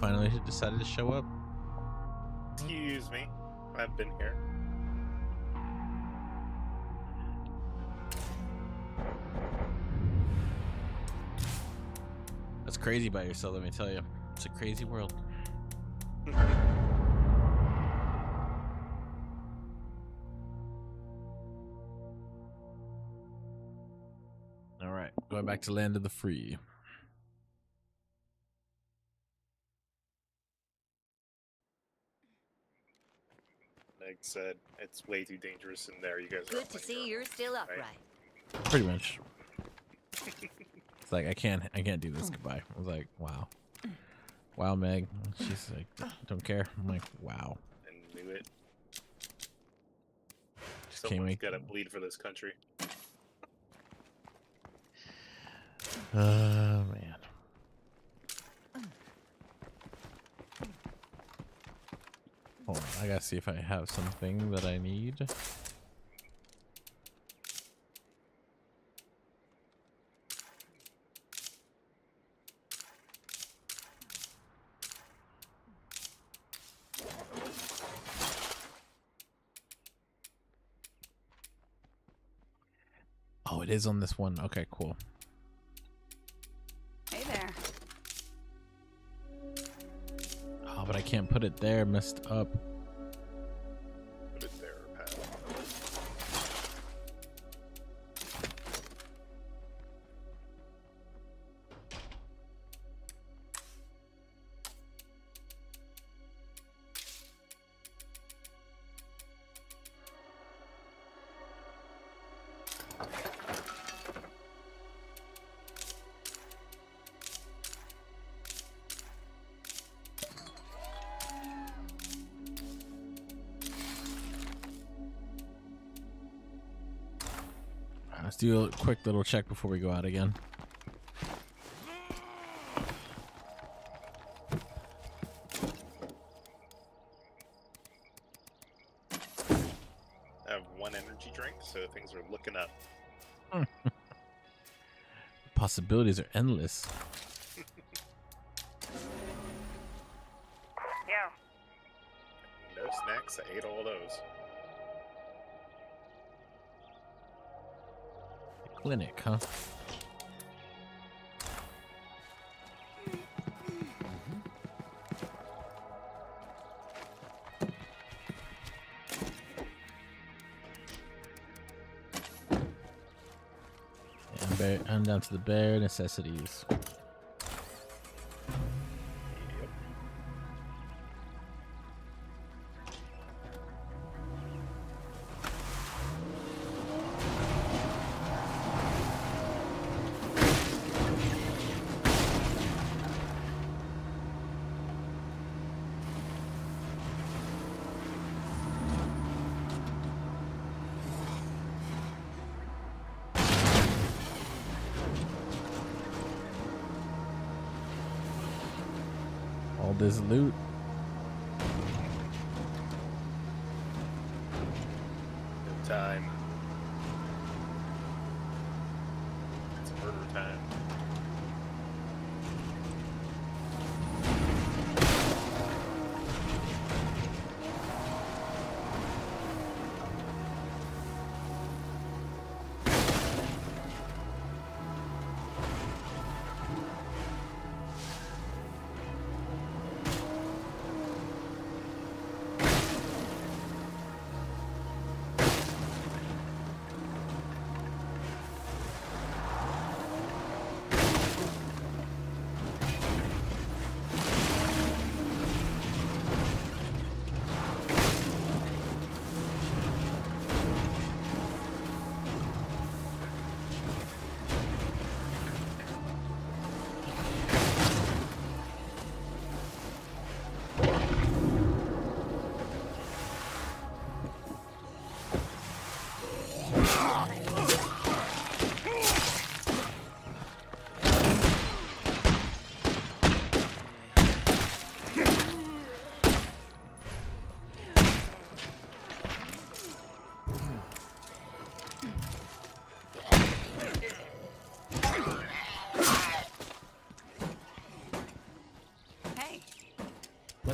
finally decided to show up. Excuse me. I've been here. That's crazy about yourself, let me tell you. It's a crazy world. All right, going back to land of the free. Said it's way too dangerous in there. You guys are Good to see your you're still right? upright. Pretty much. It's like I can't, I can't do this. Goodbye. I was like, wow, wow, Meg. She's like, don't care. I'm like, wow. and knew it. Just can't Someone's wait. got to bleed for this country. Oh man. Hold on, I gotta see if I have something that I need. Oh, it is on this one. Okay, cool. Hey there. Oh, but I can't put it there. Messed up. Quick little check before we go out again. I have one energy drink, so things are looking up. Possibilities are endless. To the bare necessities. This loot.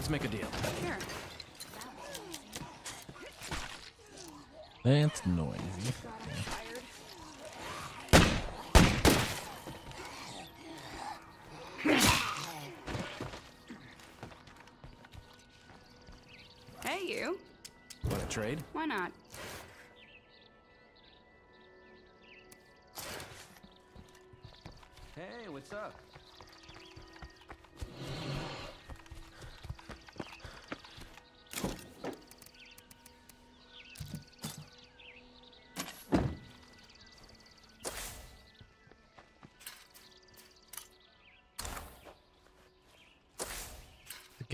Let's make a deal. Sure. That's noisy. God, I'm tired. Hey, you. Want to trade? Why not? Hey, what's up?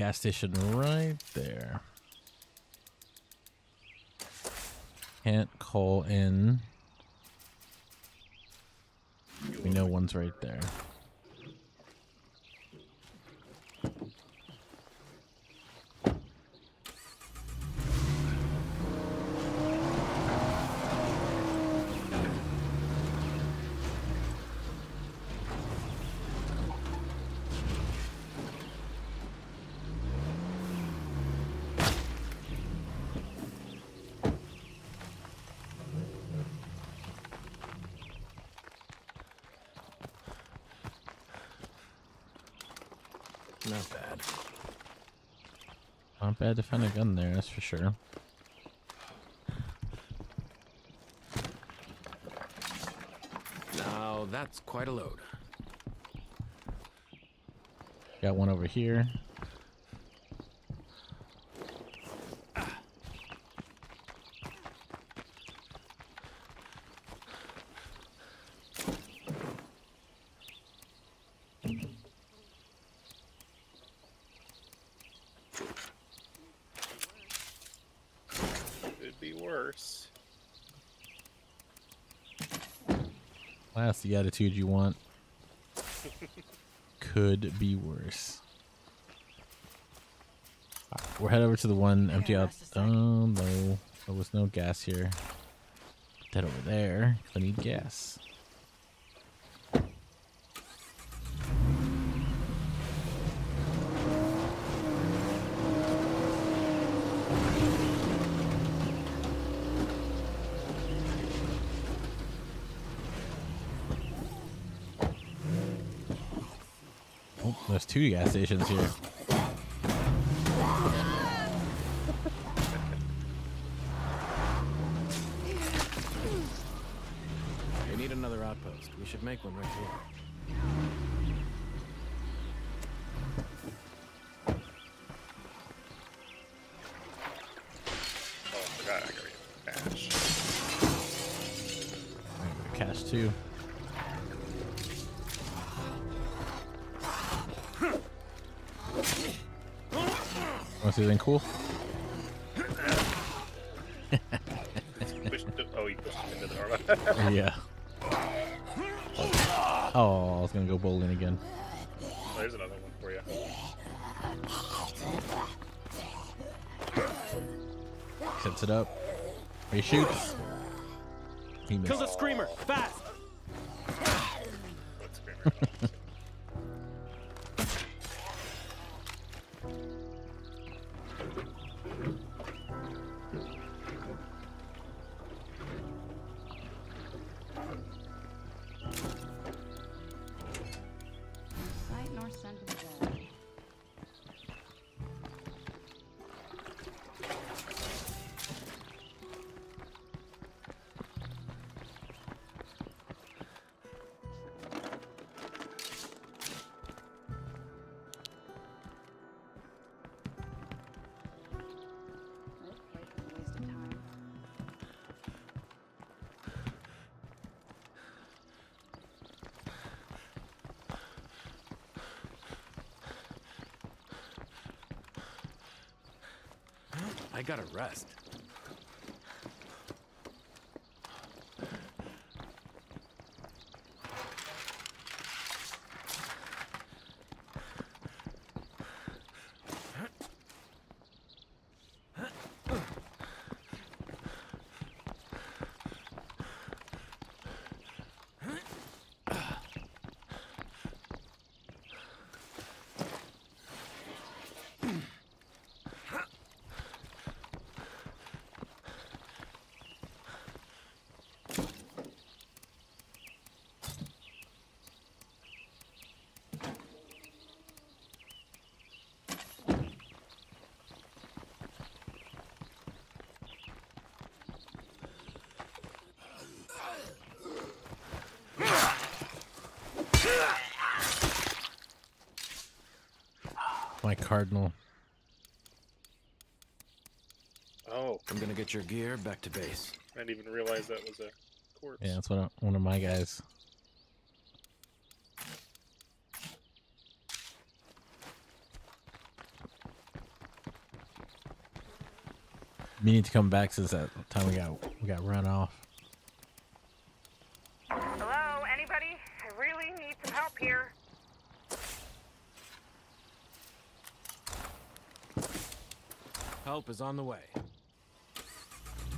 Gas station right there. Can't call in. We know one's right there. Not bad. Not bad to find a gun there, that's for sure. Now that's quite a load. Got one over here. Could be worse. That's the attitude you want. Could be worse. Alright, We're head over to the one empty out. Oh no, there was no gas here. Put that over there. I need gas. Oh, there's two gas stations here. We need another outpost. We should make one right here. Sets it up. He shoots. He Kill missed. the screamer! Fast! gotta rest. My cardinal. Oh. I'm gonna get your gear back to base. I didn't even realize that was a corpse. Yeah, that's one of, one of my guys. Meaning to come back since that time we got we got run off. Help is on the way. You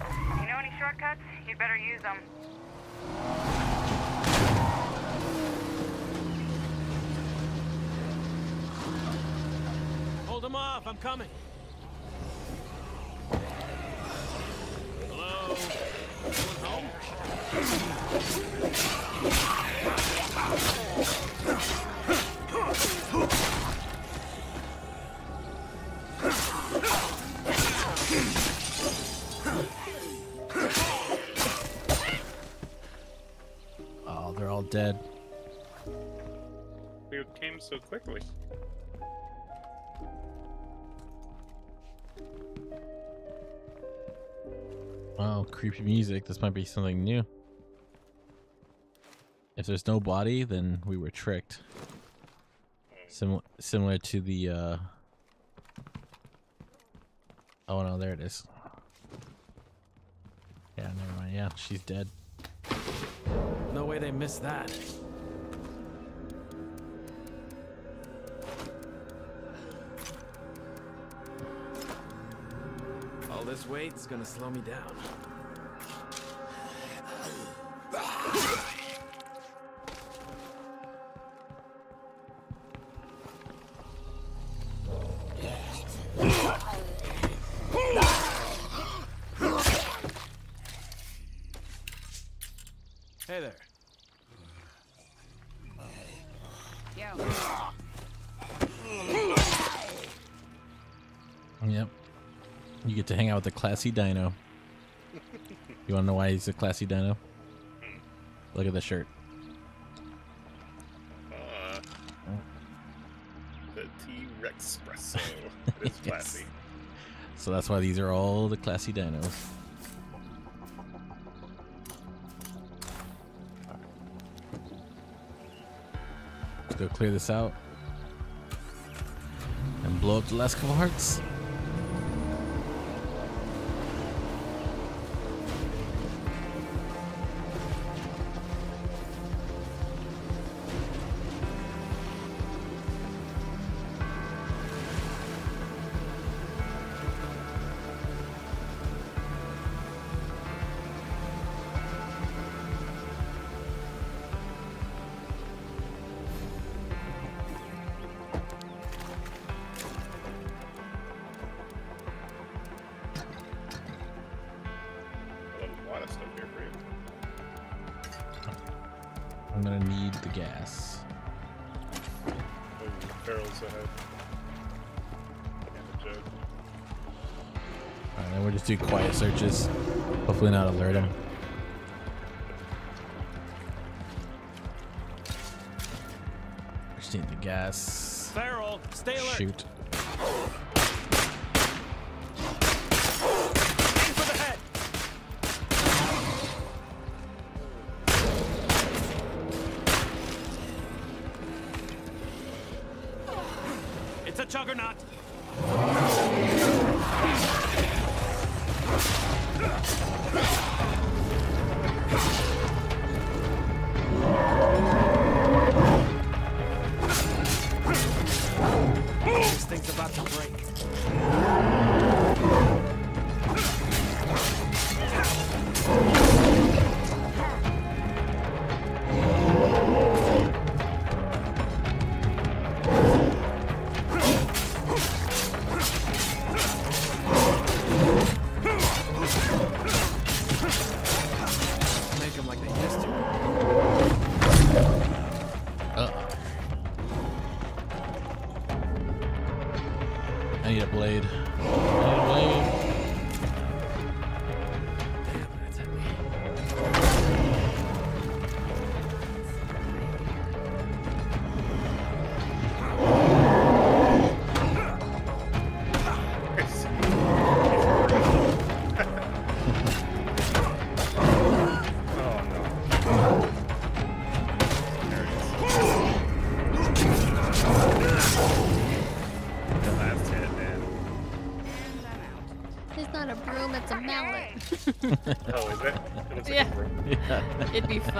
know any shortcuts? You'd better use them. Hold him off, I'm coming. Hello? Anyone home? So quickly. Wow, creepy music. This might be something new. If there's no body, then we were tricked. Similar, similar to the. uh Oh no, there it is. Yeah, never mind. Yeah, she's dead. No way they missed that. This weight's gonna slow me down. Get to hang out with the classy dino. You want to know why he's a classy dino? Look at the shirt. Uh, the T-Rex Espresso. It is Yes. classy. So that's why these are all the classy dinos. Let's go clear this out. And blow up the last couple hearts.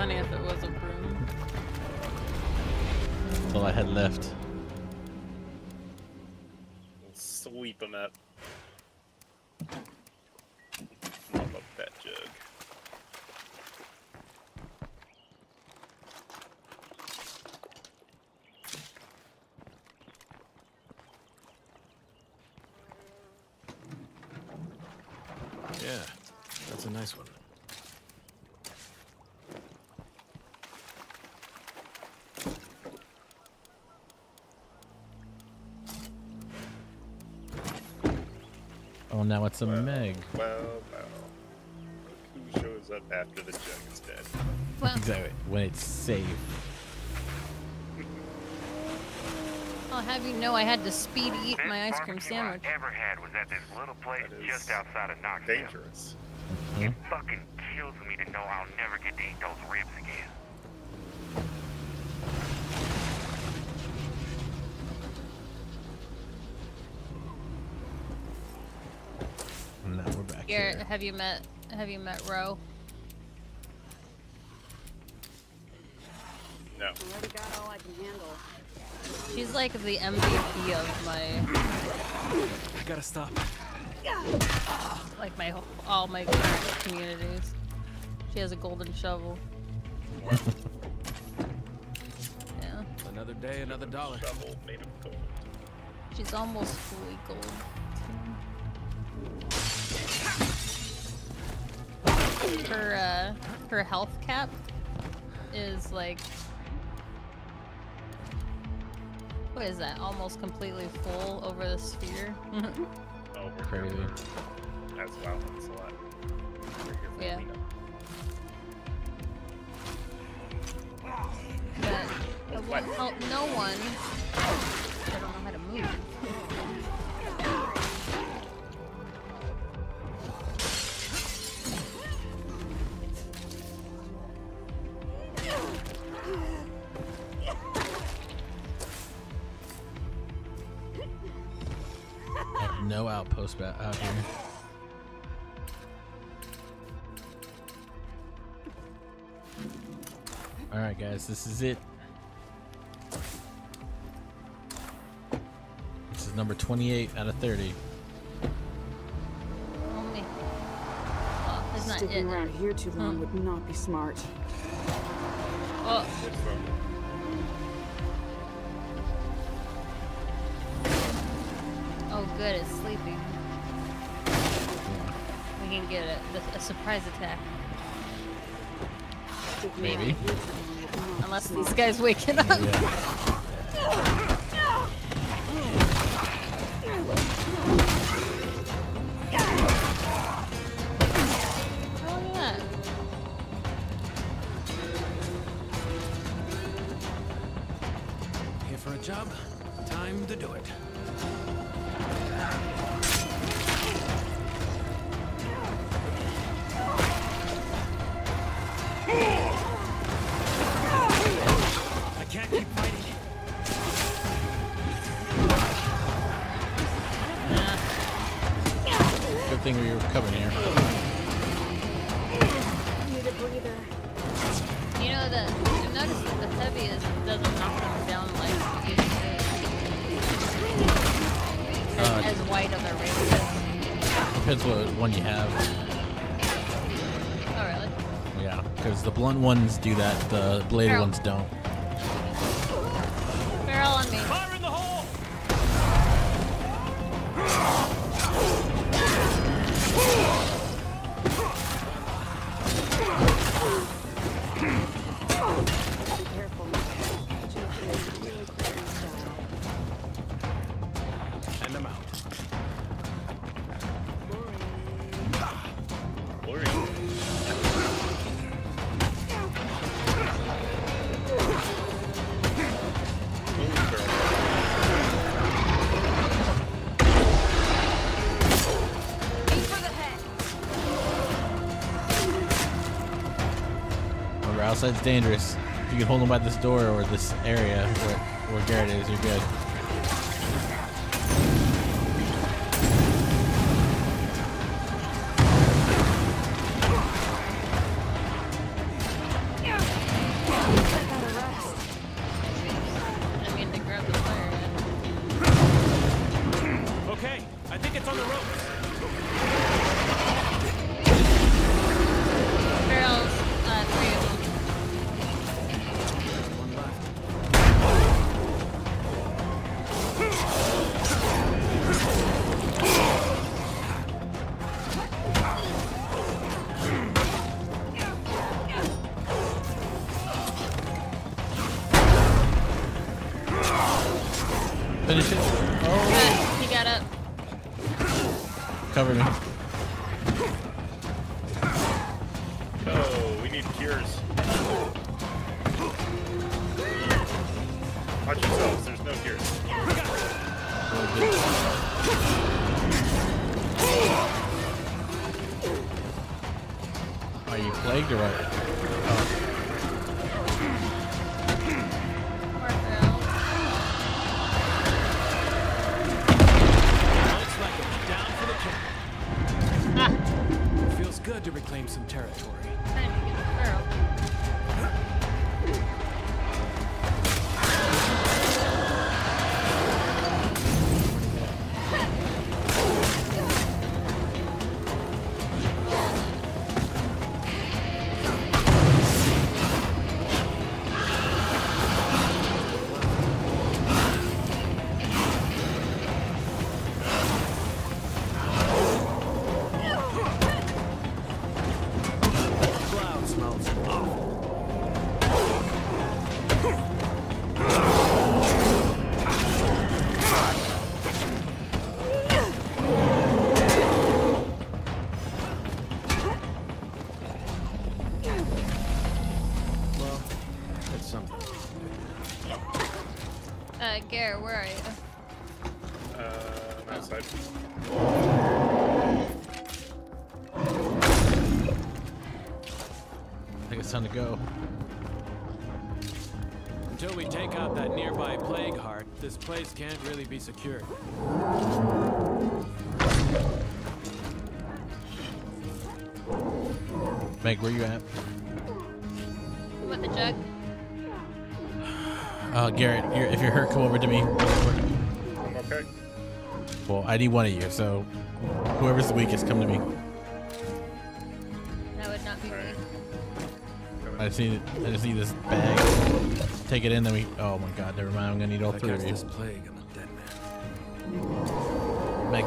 Funny if it was a broom. that's all I had left. Sweep him up. Love that jug. Yeah, that's a nice one. Oh, now it's a Well, Meg. Well, well. Look who shows up after the jug is dead. Well, Exactly. When it's safe. I'll have you know I had to speed eat Best my ice cream sandwich. I ever had was at this little place That is just outside of Knoxville. Dangerous. Uh-huh. It fucking kills me to know I'll never get to eat those ribs again. And now we're back Garrett, here. Have you met have you met Ro? No. Already got all I can handle. She's like the MVP of my I gotta stop. like my all my current communities. She has a golden shovel. yeah, Another day, another dollar. Shovel made of gold. she's almost fully gold. Her uh, her health cap is like what is that? Almost completely full over the sphere. Oh, we're Crazy. here for- As well. That's a lot. We're here for Yeah. cleanup. but it won't help no one. Outpost ba- out here. All right, guys, this is it. This is number 28 out of 30. Only. Oh, Sticking around here too long would not be smart. Good from oh, surprise attack. Maybe. Unless these guys waking up. Yeah. Ones do that, the bladed Carol. ones don't. Barrel on me. Outside's dangerous. If you can hold them by this door or this area where, where Garrett is, you're good. Plagued or what? Poor girl. Looks like it's down for the count. Ah, feels good to reclaim some territory. Uh, where are you? Uh, I'm outside. I think it's time to go. Until we take out that nearby plague heart, this place can't really be secured. Meg, where you at? You're, hurt, come over to me. I'm okay. Well, I need one of you, so whoever's the weakest, come to me. That would not be me. Alright. I just need, I just need this bag. Take it in, then we. Oh my God, never mind. I'm gonna need all three of you. this plague, I'm a dead man. Meg,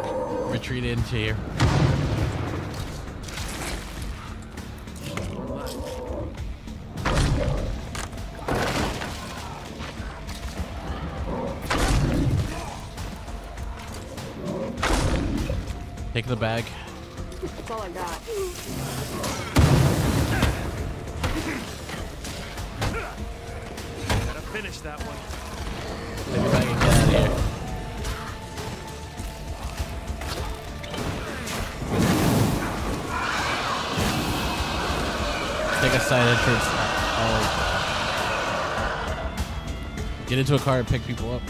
retreat into here. Take the bag. That's all I got. Gotta finish that one. Take the bag and get out of here. Take a side entrance. Oh. Get into a car and pick people up.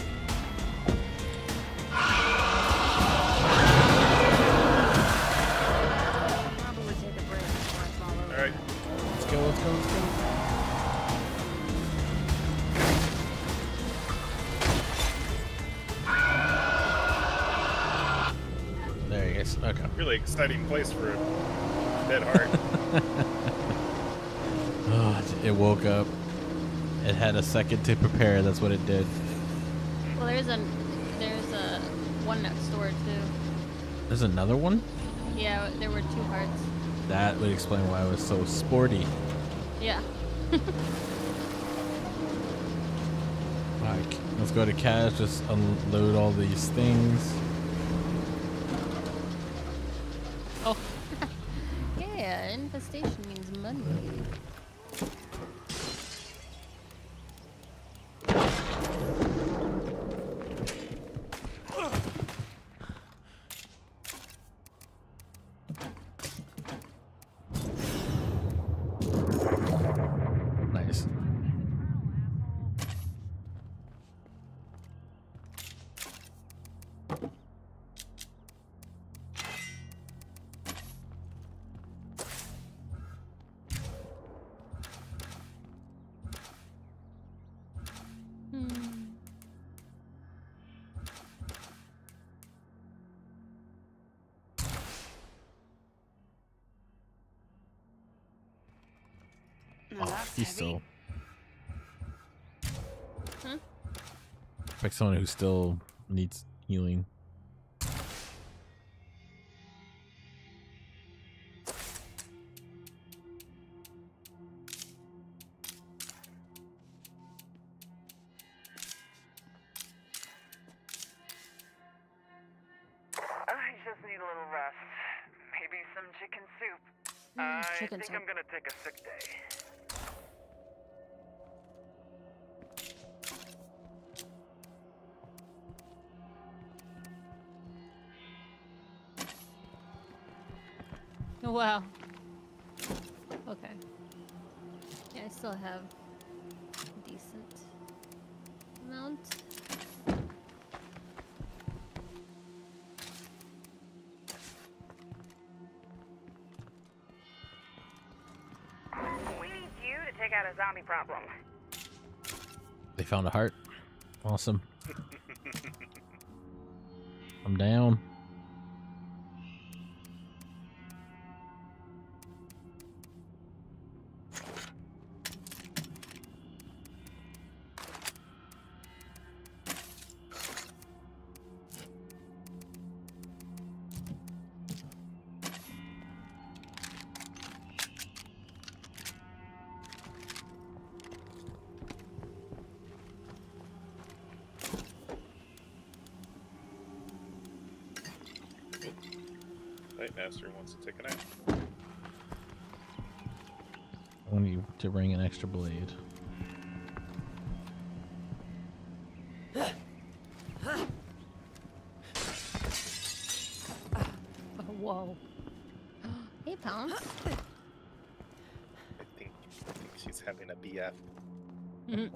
Exciting place for a dead heart. Oh, it woke up. It had a second to prepare. That's what it did. Well, there's a there's a one next door too. There's another one? Yeah, there were two hearts. That would explain why I was so sporty. Yeah. Like, let's go to cash, just unload all these things. Oh, he's still. Hmm? Like someone who still needs healing. Found a heart. Awesome. I'm down. Master wants to take a nap. I want you to bring an extra blade. Oh, whoa. hey, Pounce. I think, I think she's having a BF. Mm -hmm.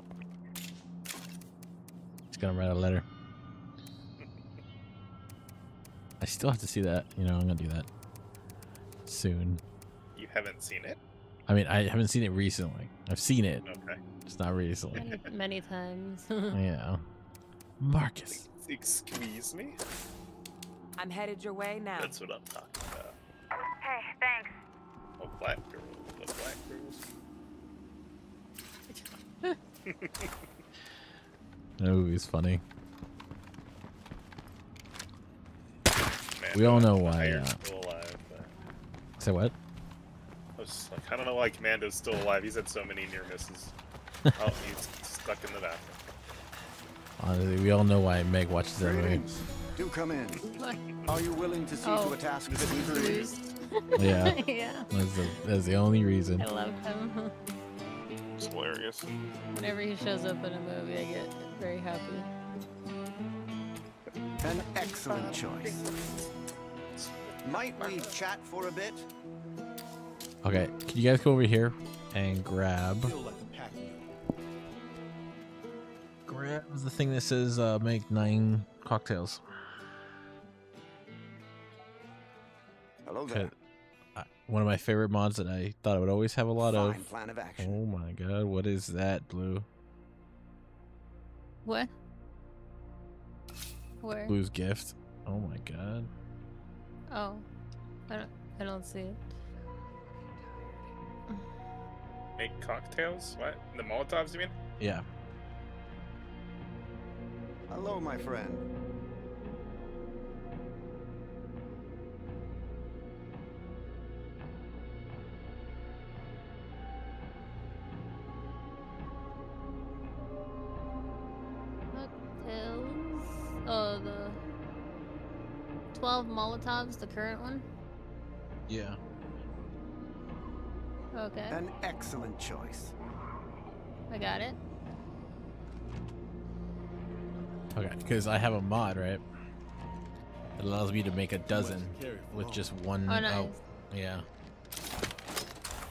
He's gonna write a letter. Still have to see that. You know, I'm gonna do that soon. You haven't seen it? I mean, I haven't seen it recently. I've seen it, Okay. just not recently. Many, many times. yeah. Marcus. Excuse me? I'm headed your way now. That's what I'm talking about. Hey, thanks. Oh, black girl. The black girls. That movie's funny. We all know why, hire's uh, still alive. but Say what? I was like, I don't know why Commando's still alive. He's had so many near misses. oh, he's stuck in the bathroom. Honestly, we all know why Meg watches that movie. Do come in. Are you willing to see Oh. to a task fitting for you? Yeah, yeah. that's the, that's the only reason. I love him. It's hilarious. Whenever he shows up in a movie, I get very happy. An excellent choice. Might we chat for a bit? Okay, can you guys go over here and grab grab the thing that says uh, make nine cocktails? Hello 'Cause, there. One of my favorite mods that I thought I would always have a lot of. Fine plan of action. Oh my god, what is that, Blue? What? Where? Blue's gift. Oh my god. Oh, I don't. I don't see it. Make cocktails? What? The Molotovs, you mean? Yeah. Hello, my friend. Molotovs, the current one. Yeah. Okay, An excellent choice. I got it. Okay, because I have a mod, right? It allows me to make a dozen with just one. Oh, nice. yeah.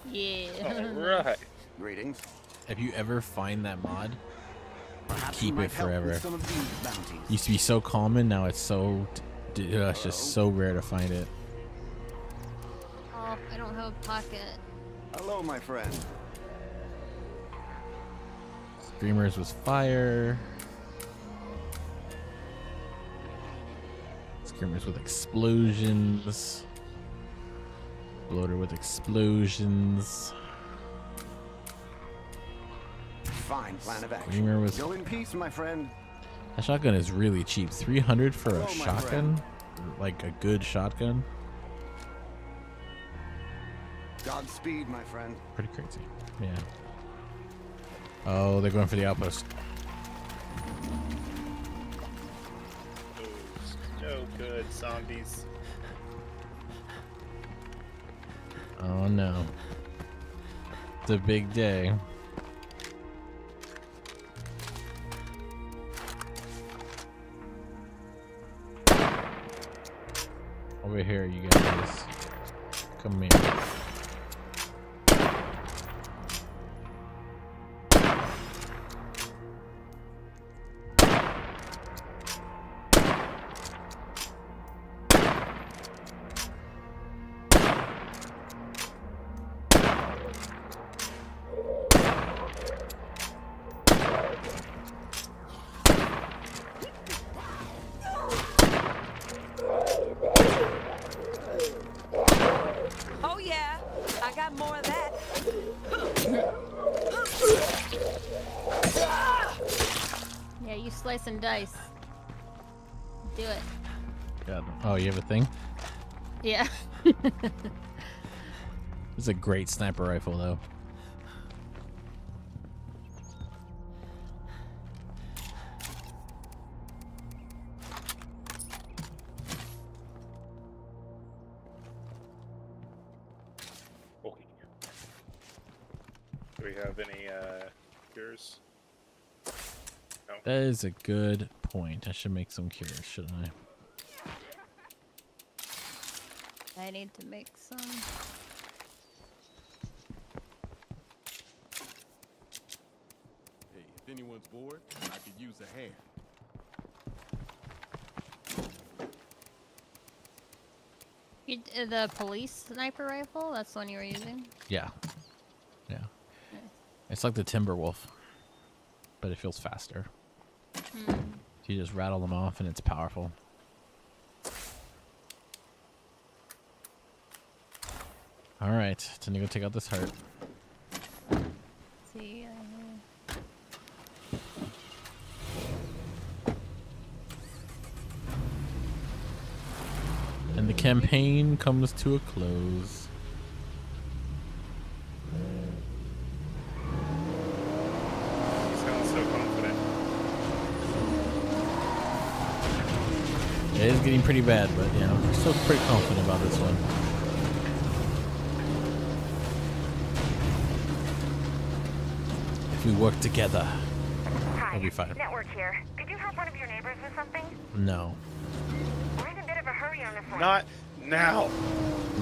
Yeah. Alright. Greetings. If you ever find that mod, Perhaps Keep it forever. Some of these bounties. used to be so common, now it's so. D- d- uh, it's just so rare to find it. oh, I don't have a pocket. Hello, my friend. Screamers was fire. Screamers with explosions. Bloater with explosions. Fine plan of action. Screamer was Go in peace, my friend. That shotgun is really cheap. 300 for a oh, shotgun? Like a good shotgun? Godspeed, my friend. Pretty crazy. Yeah. Oh, they're going for the outpost. No good, zombies. Oh no. It's a big day. Over here, you guys. Come here. Is a great sniper rifle, though. Okay. Do we have any uh, cures? That is a good point. I should make some cures, shouldn't I? I need to make some. Hey, if anyone's bored, I could use a hand. You, uh, the police sniper rifle? That's the one you were using? Yeah. Yeah. It's like the Timberwolf, but it feels faster. You just rattle them off and it's powerful. All right, time to go take out this heart. see. And the campaign comes to a close. He sounds so confident. It is getting pretty bad, but you know, we're still pretty confident about this one. If we work together, Hi, we'll be fine. Network here. Could you help one of your neighbors with something? No. We're in a bit of a hurry on this one. Not now.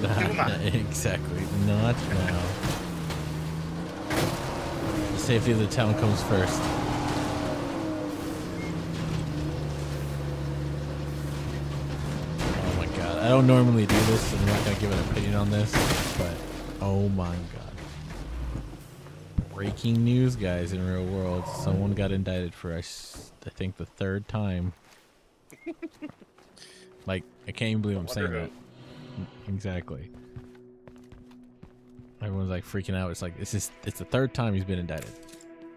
not. exactly. Not now. The safety of the town comes first. Oh my god. I don't normally do this, and I'm not gonna give an opinion on this, but oh my god. Breaking news, guys, in real world. Someone got indicted for, I think, the third time. like, I can't even believe I'm saying Wonder that. Mm, exactly. Everyone's like freaking out. It's like this is it's the third time he's been indicted.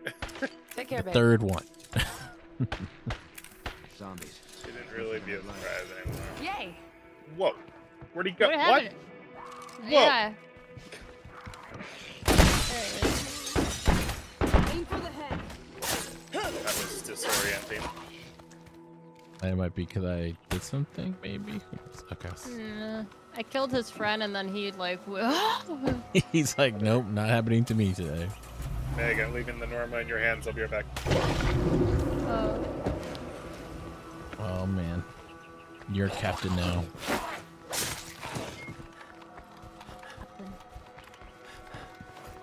Take care, The babe. third one. Zombies. Shouldn't really be a surprise anymore. Yay! Whoa. Where'd he go? what What? Whoa. Yeah. Disorienting. That might be because I did something, maybe. Okay. Mm, I killed his friend and then he like. he's like, nope, not happening to me today. Meg, I'm leaving the Norma in your hands. I'll be right back. oh. Oh man, you're captain now.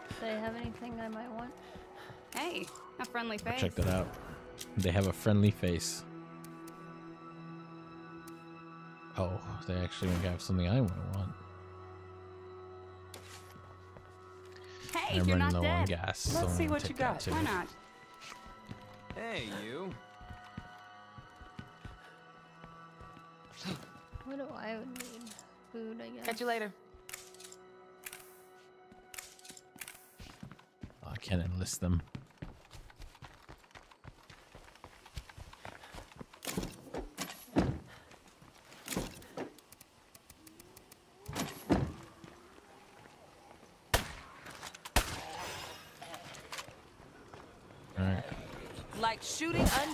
Do they have anything I might want? Hey, a friendly face. Check that out. They have a friendly face. Oh, they actually have something I want to want. Hey, I'm you're running not low on dead. gas. Let's I'm see what you got. Why not? Hey, you. What do I need? Food, I guess. Catch you later. Oh, I can't enlist them. Alright. Like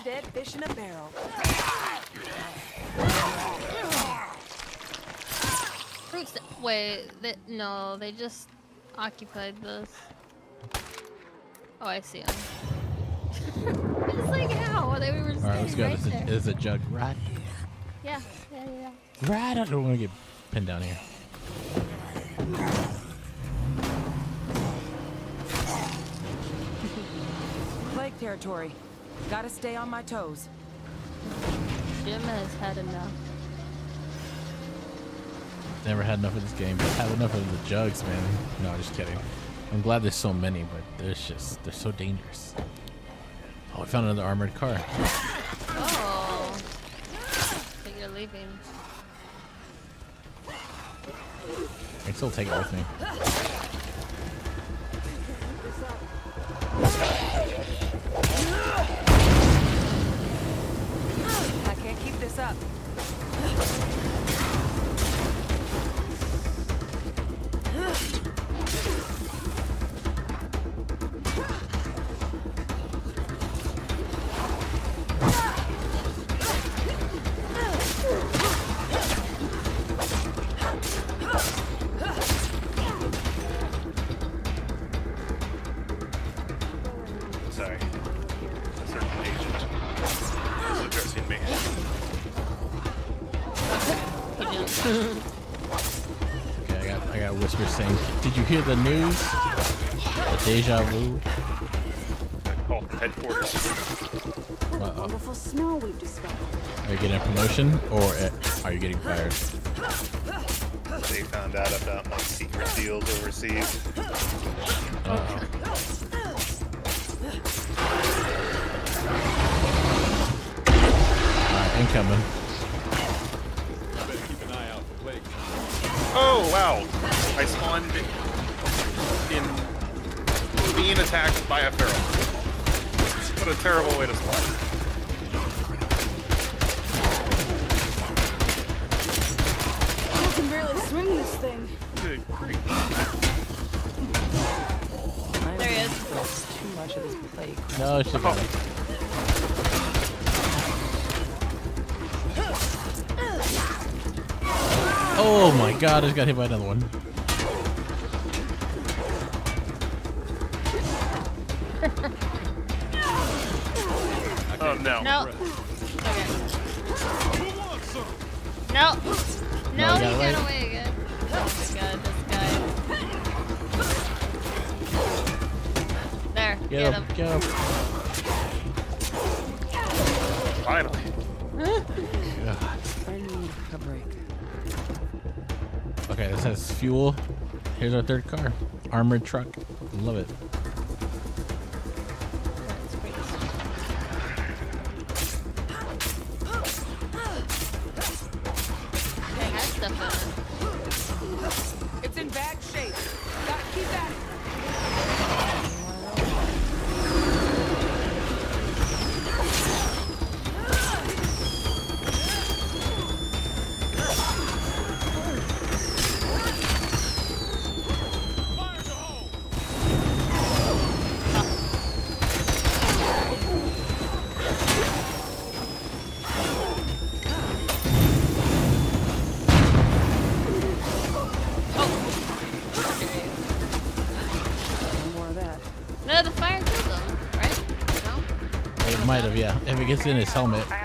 shooting undead fish in a barrel. Fruits. Wait, they, no, they just occupied this. Oh, I see them. it's like how they were All right, let's standing go. right There's a, there's a jug right, Yeah, yeah, yeah. right. I don't want to get pinned down here. Plague territory. Gotta stay on my toes. Jim has had enough. Never had enough of this game, but had enough of the jugs, man. No, just kidding. I'm glad there's so many, but there's just they're so dangerous. Oh, I found another armored car. Oh. But you're leaving. I can still take it with me. Can't the news? The deja vu." Call headquarters. Uh-oh. Wonderful snow we've discovered. Are you getting a promotion or uh, are you getting fired? They found out about my secret deals overseas. What a terrible way to spawn. I can barely swing this thing. Good grief. There he is. Too much of this plague. No, she got it. Oh my god, I just got hit by another one. Get, get him, him. get him. Finally. God. I need a break. Okay, this has fuel. Here's our third car. Armored truck. Love it. In his helmet.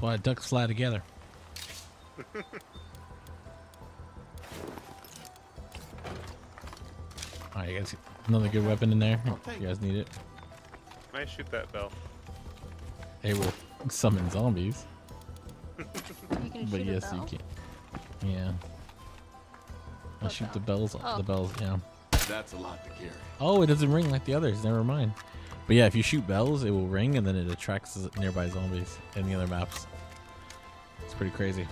That's why ducks fly together. Alright, you guys another good weapon in there. Oh, if you guys need it. Can I shoot that bell? It will summon zombies. But yes, you can. Yeah. I What shoot the bells. Oh. The bells. Yeah. That's a lot to carry. Oh, it doesn't ring like the others. Never mind. But yeah, if you shoot bells, it will ring and then it attracts nearby zombies in the other maps. It's pretty crazy.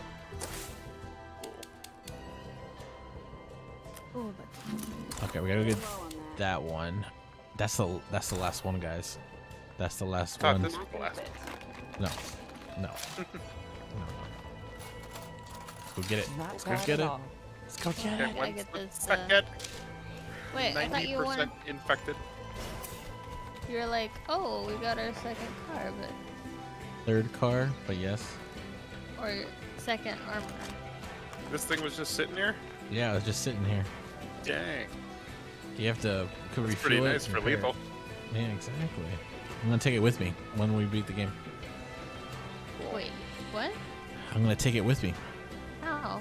Okay, we gotta get that. that one. That's the that's the last one, guys. That's the last Thought one. this was the last. No, no, no. Let's go get it. Not Let's go get it. Let's go get Okay, it. I once get the this, uh, wait, I thought you 90% wanted. infected. You're like, oh, we got our second car, but Third car, but yes. or second armor. This thing was just sitting here? Yeah, it was just sitting here. Dang. You have to could It's refuel pretty it nice and for repair it. lethal. Yeah, exactly. I'm gonna take it with me when we beat the game. Wait, what? I'm gonna take it with me. How?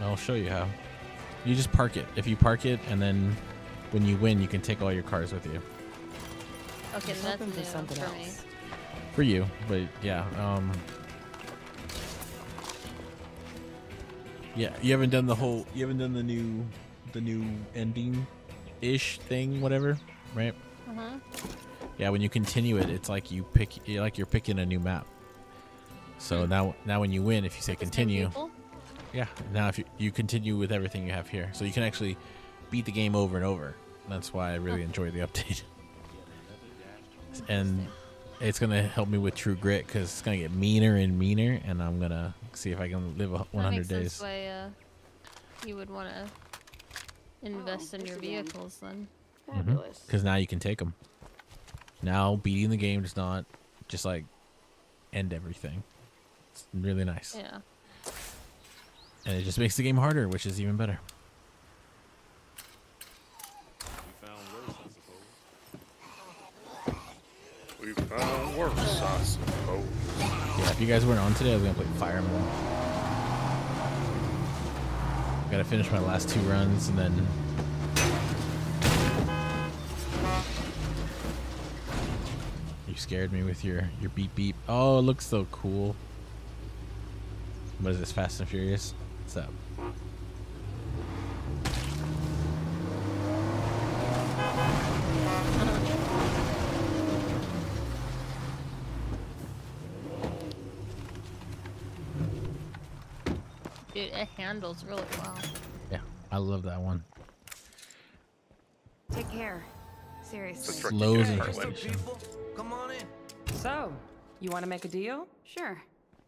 I'll show you how. You just park it. If you park it, and then when you win, you can take all your cars with you. Okay, was that's hoping for new something for me. else. For you, but yeah. Um. Yeah, you haven't done the whole. You haven't done the new, the new ending, ish thing, whatever, right? Uh huh. Yeah, when you continue it, it's like you pick, you're like you're picking a new map. So now, now when you win, if you say continue, yeah, now if you, you continue with everything you have here, so you can actually beat the game over and over. That's why I really enjoy the update. And it's gonna help me with True Grit because it's gonna get meaner and meaner, and I'm gonna see if I can live a That 100 makes days. sense why uh, you would want to invest in your again. vehicles then. Fabulous. Because now you can take them. Now beating the game does not just like end everything. It's really nice, Yeah. and it just makes the game harder, which is even better. We found worse, I suppose. Found worse, I suppose. Yeah, if you guys weren't on today, I was gonna play Fireman. Gotta finish my last two runs and then. You scared me with your your beep beep. Oh, it looks so cool. What is this? Fast and Furious? What's up? Dude, it handles really well. Yeah, I love that one. Take care. Seriously. Just Slows kicking and Cartway. gestation. Come on in. So, you want to make a deal? Sure.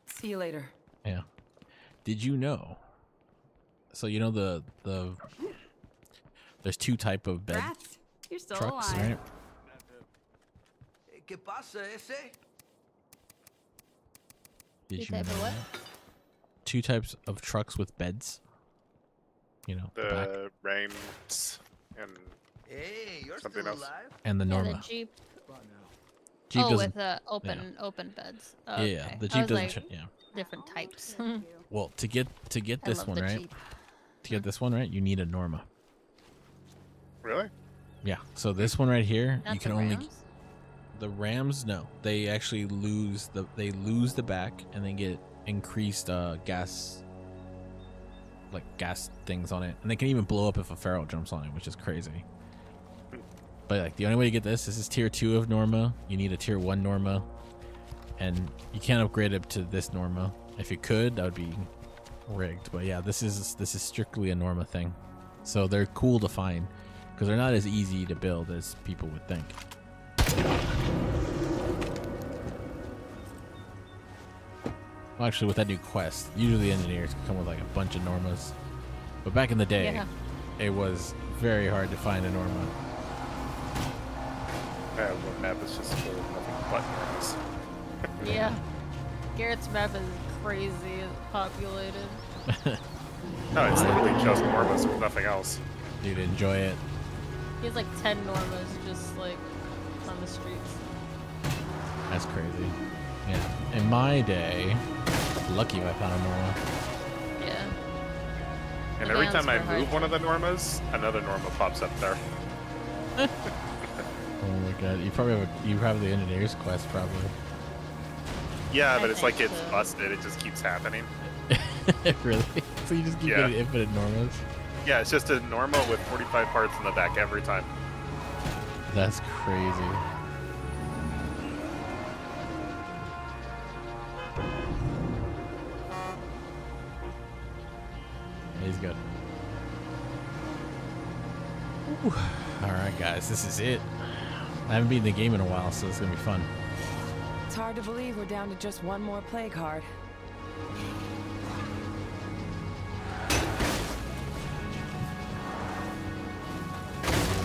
See you later. Yeah. Did you know? So you know the the there's two type of bed Rats, you're still trucks, alive. right? Eh, ¿Qué pasa ese? Did you type of know what? That? Two types of trucks with beds. You know, the back The Reims and Hey, you're Something still else. alive? and the Yeah, Norma. the Jeep. Jeep oh, with uh, open open beds. Oh, yeah, yeah, okay. the Jeep doesn't. like, yeah. different types. Well, to get to get this one right, Jeep. to get this one right, you need a Norma. really? Yeah. So this one right here, Not you can only Rams? the Rams. No, they actually lose the they lose the back and they get increased uh gas, like gas things on it, and they can even blow up if a feral jumps on it, which is crazy. But like the only way to get this, this is tier two of Norma. You need a tier one Norma, and you can't upgrade it to this Norma. If you could, that would be rigged. But yeah, this is this is strictly a Norma thing. So they're cool to find because they're not as easy to build as people would think. Well, actually, with that new quest, usually engineers come with like a bunch of Normas. But back in the day, Yeah. it was very hard to find a Norma. Uh, what map is just full of nothing but Normas. Yeah. Garrett's map is crazy populated. No, it's literally just Normas with nothing else. Dude, enjoy it. He has like 10 Normas just like on the streets. That's crazy. Yeah. In my day, lucky if I found a Norma. Yeah. And every time I were hard. move one of the Normas, another Norma pops up there. Oh my god, you probably have a, you have the engineer's quest probably. Yeah, I but it's like think it's busted. It just keeps happening. really? So you just keep Yeah. getting infinite Normas? Yeah, it's just a Norma with 45 parts in the back every time. That's crazy. Right, guys, this is it. I haven't beaten the game in a while, so it's gonna be fun. It's hard to believe we're down to just one more play card.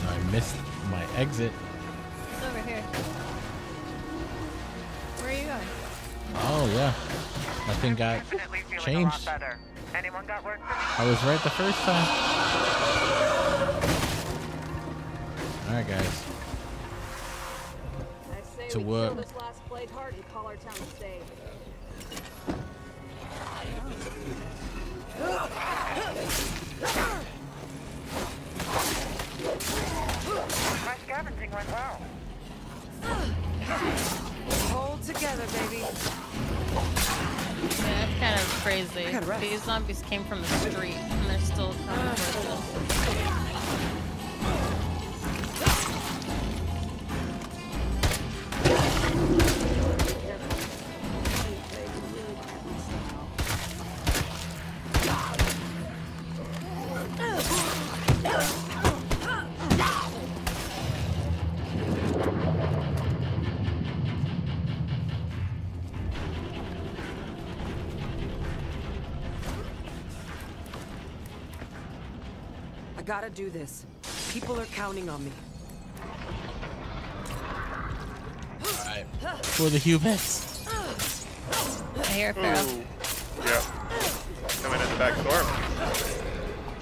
I missed my exit. It's over here. Where are you going? Oh yeah, that thing got Definitely feeling a changed. better. Anyone got work for me? I was right the first time. Call our town safe. My scavenging went well. Hold together, baby. Yeah, that's kind of crazy. I gotta rest. These zombies came from the street and they're still coming towards us. Gotta do this. People are counting on me. All right. For the humans. I hear feral. Ooh. Yep. Coming in the back door.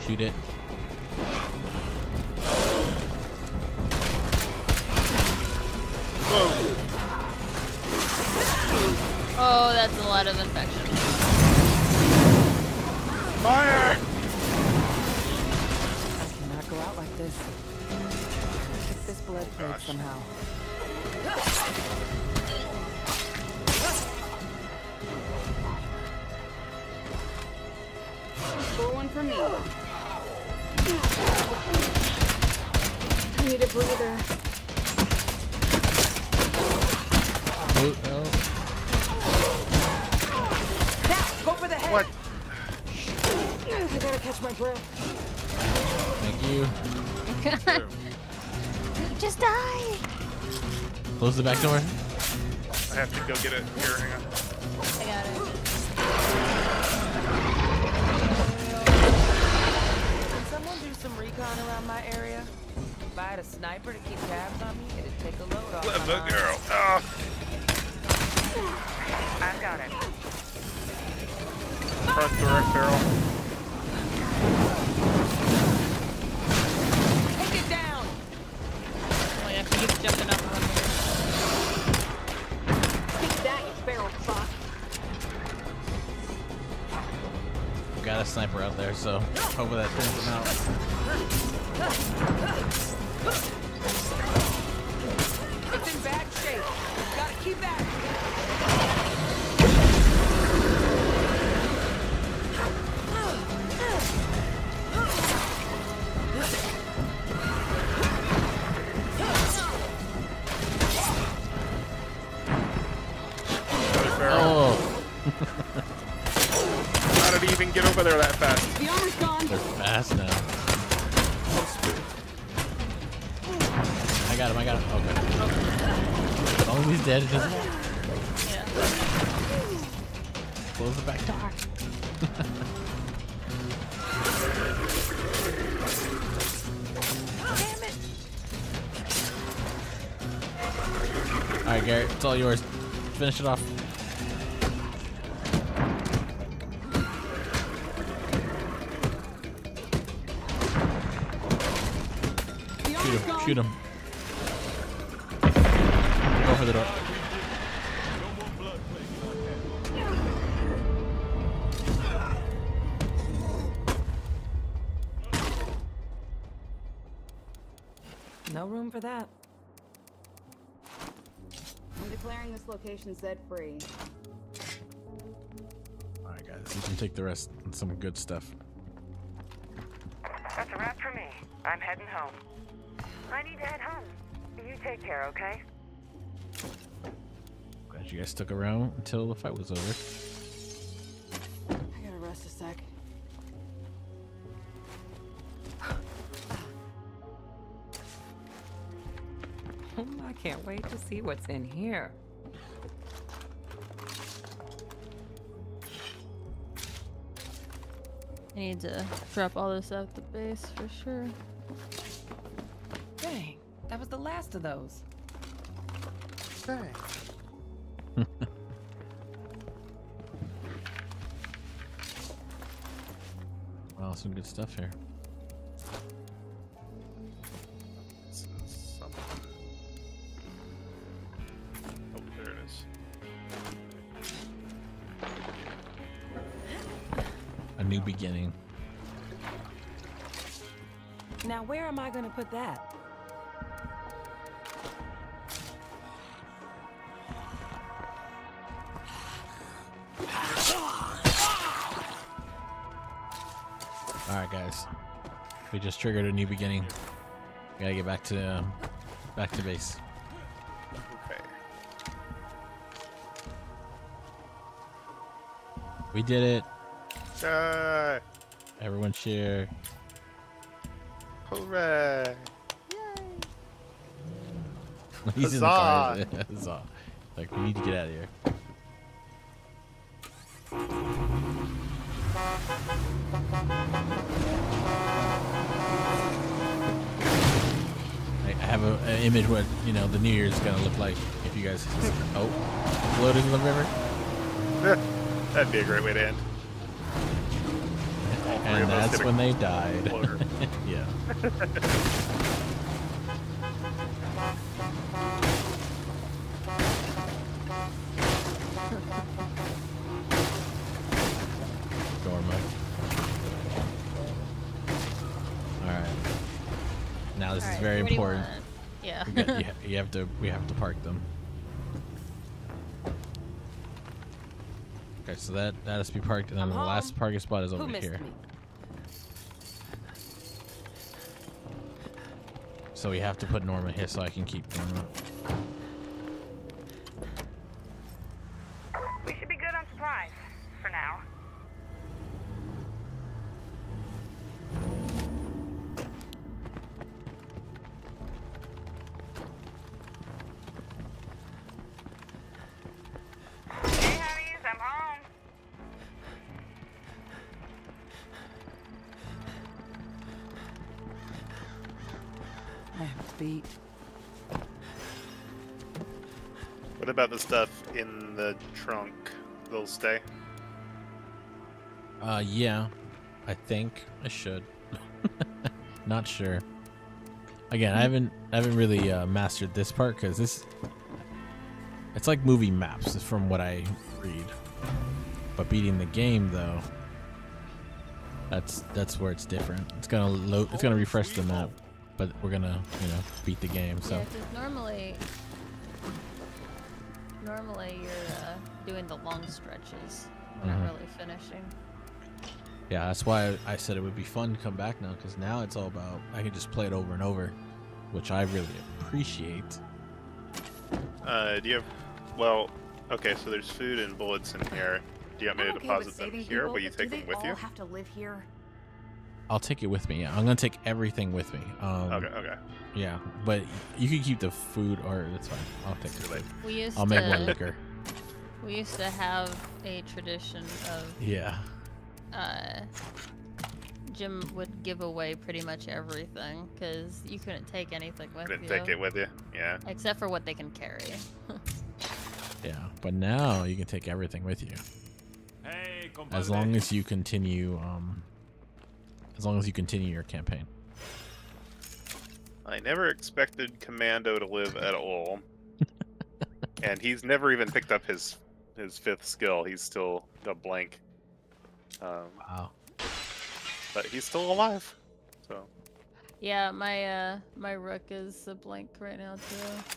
Shoot it. Whoa. Oh, that's a lot of infection. Gosh. somehow. Pour one for me. I Need a breather. Oh, oh. Now, go for the head. What? I gotta catch my breath. Thank you. Just die! Close the back door. I have to go get it. Here, hang on. I got it. Can someone do some recon around my area? If I had a sniper to keep tabs on me, it'd take a load off Let the mind. girl. Ah. I've got it. Front door, feral. Jumping up on me. Take that, you feral fuck. Got a sniper out there, so hopefully that turns him out. It's in bad shape. Gotta keep at it. Dead, it. Yeah. Close the back door. All right, Garrett, it's all yours. Finish it off. Shoot him. Shoot him. This location set free. All right, guys, you can take the rest and some good stuff. That's a wrap for me. I'm heading home. I need to head home. You take care, okay? Glad you guys stuck around until the fight was over. I gotta rest a sec. I can't wait to see what's in here. I need to drop all this at the base for sure. Dang, that was the last of those. Dang. Wow, some good stuff here. Gonna put that? All right, guys. We just triggered a new beginning. We gotta get back to um, back to base. Okay. We did it. Yay! Everyone cheer. Hooray! He's in the car. Huzzah. Like we need to get out of here. I I have a, an image what you know the New Year's is gonna look like if you guys oh floated in the river That'd be a great way to end. And that's when they died. yeah. Dorma. All right. Now this is Alright, very you important. Yeah. We got- you, you have to. We have to park them. Okay, so that that has to be parked, and then I'm the last parking spot is Who over here. me? So we have to put Norma here so I can keep Norma. They'll stay. Uh, yeah, I think I should. Not sure. Again, I haven't I haven't really uh, mastered this part because this it's like movie maps from what I read. But beating the game though, that's that's where it's different. It's gonna load. It's gonna refresh the map, but we're gonna you know beat the game. So Yeah, 'cause normally, normally you're uh, doing the long stretches, Mhm. not really finishing. yeah, that's why I said it would be fun to come back now because now it's all about I can just play it over and over, which I really appreciate. Uh, do you have? Well, okay. So there's food and bullets in here. Do you want me to okay deposit them here? people, Will you take do them they with you? all have to live here? I'll take it with me. Yeah, I'm gonna take everything with me. Um, Okay. Okay. Yeah, but you can keep the food, or that's fine. I'll take Too the late. We used I'll make to, more liquor. We used to have a tradition of Yeah. uh, Jim would give away pretty much everything because you couldn't take anything with Didn't you. Couldn't take it with you. Yeah. Except for what they can carry. Yeah, but now you can take everything with you, Hey, as long as you continue. Um, as long as you continue your campaign. I never expected Commando to live at all, and he's never even picked up his his fifth skill. He's still a blank. Um, Wow. but he's still alive. So Yeah, my uh my rook is a blank right now too.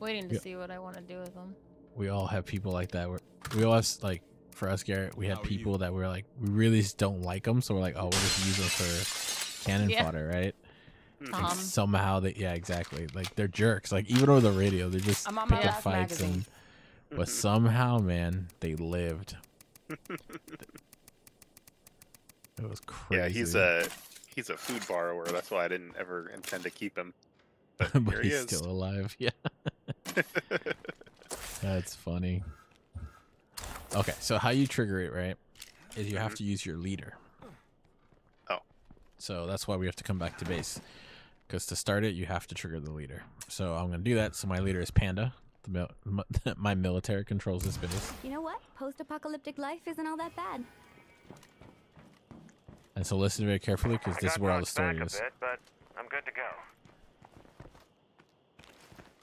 Waiting to Yeah. see what I want to do with them. We all have people like that. Where we all have s- like for us, Garrett. We have people that we're like we really just don't like them, so we're like, oh, we'll just use them for cannon Yeah. fodder, right? And somehow they, yeah, exactly. Like they're jerks. Like even over the radio, they're just I'm on my picking last fights and. Magazine. But somehow, man, they lived. It was crazy. Yeah, he's a he's a food borrower. That's why I didn't ever intend to keep him. But, but here he he's is. still alive. Yeah. That's funny. Okay, so how you trigger it, right? Is you have mm-hmm. to use your leader. Oh. So that's why we have to come back to base. Because to start it, you have to trigger the leader. So I'm going to do that. So my leader is Panda. The mil- m- my military controls this base. You know what? Post-apocalyptic life isn't all that bad. And so listen very carefully because this is where all the story knocked is. a bit, but I'm good to go.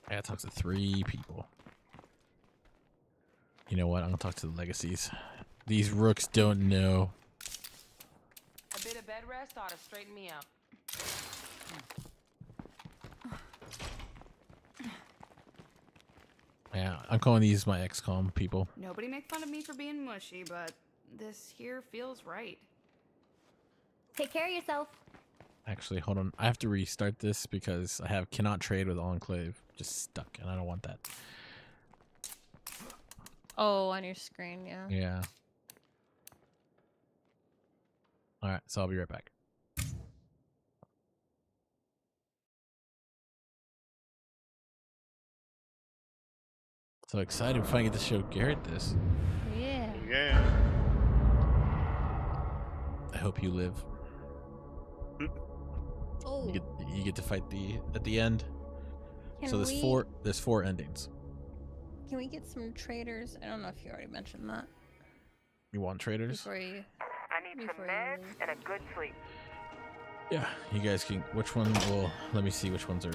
I gotta talk to three people. You know what? I'm gonna talk to the legacies. These rooks don't know. A bit of bed rest ought to straighten me out. Yeah, I'm calling these my XCOM people. Nobody make fun of me for being mushy, but this here feels right. Take care of yourself. Actually, hold on. I have to restart this because I have cannot trade with Enclave just stuck, and I don't want that. Oh, on your screen, yeah. Yeah. All right, so I'll be right back. So excited if I get to show Garrett this. Yeah. Yeah. I hope you live. Oh. You get oh. you get to fight the at the end. Can so there's we- four there's four endings. Can we get some traders? I don't know if you already mentioned that. You want traders? Before you. I need some Before you meds leave. and a good sleep. Yeah, you guys can. Which one? will? let me see which ones are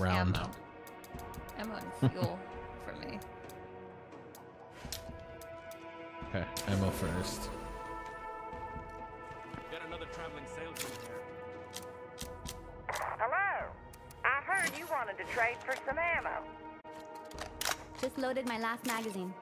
around. Ammo. Ammo and fuel for me. Okay, ammo first. Got another traveling salesman here. Hello. I heard you wanted to trade for some ammo. Just loaded my last magazine.